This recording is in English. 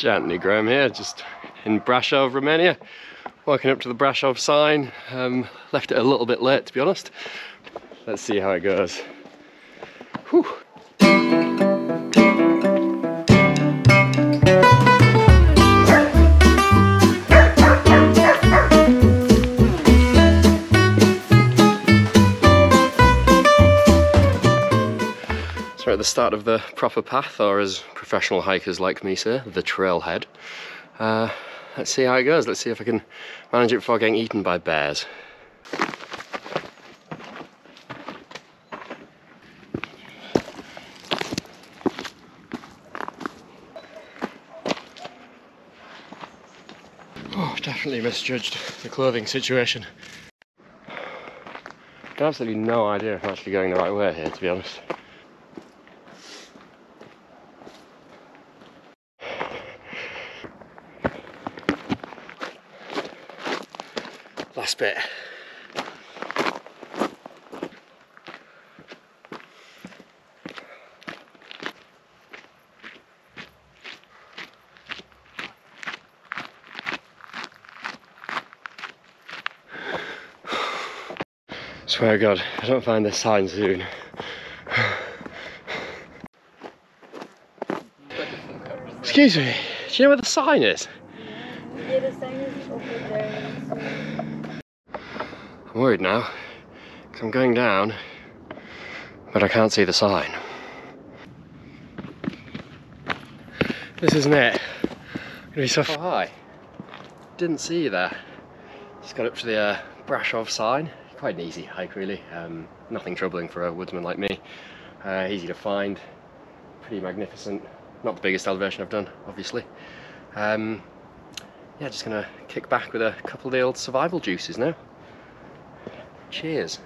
Gently Graham here, just in Brasov, Romania. Walking up to the Brasov sign. Um, left it a little bit late to be honest. Let's see how it goes. Whew. So we're at the start of the proper path, or as professional hikers like me say, the trailhead. Uh, let's see how it goes. Let's see if I can manage it before getting eaten by bears. Oh, definitely misjudged the clothing situation. Got absolutely no idea if I'm actually going the right way here, to be honest. Last bit. Swear to God, I don't find this sign soon. Excuse me, do you know where the sign is? Yeah, the sign is over there. I'm worried now, because I'm going down, but I can't see the sign. This isn't it. I'm gonna be so high. Didn't see you there. Just got up to the uh, Brasov sign. Quite an easy hike, really. Um, nothing troubling for a woodsman like me. Uh, easy to find, pretty magnificent. Not the biggest elevation I've done, obviously. Um, yeah, just gonna kick back with a couple of the old survival juices now. Cheers.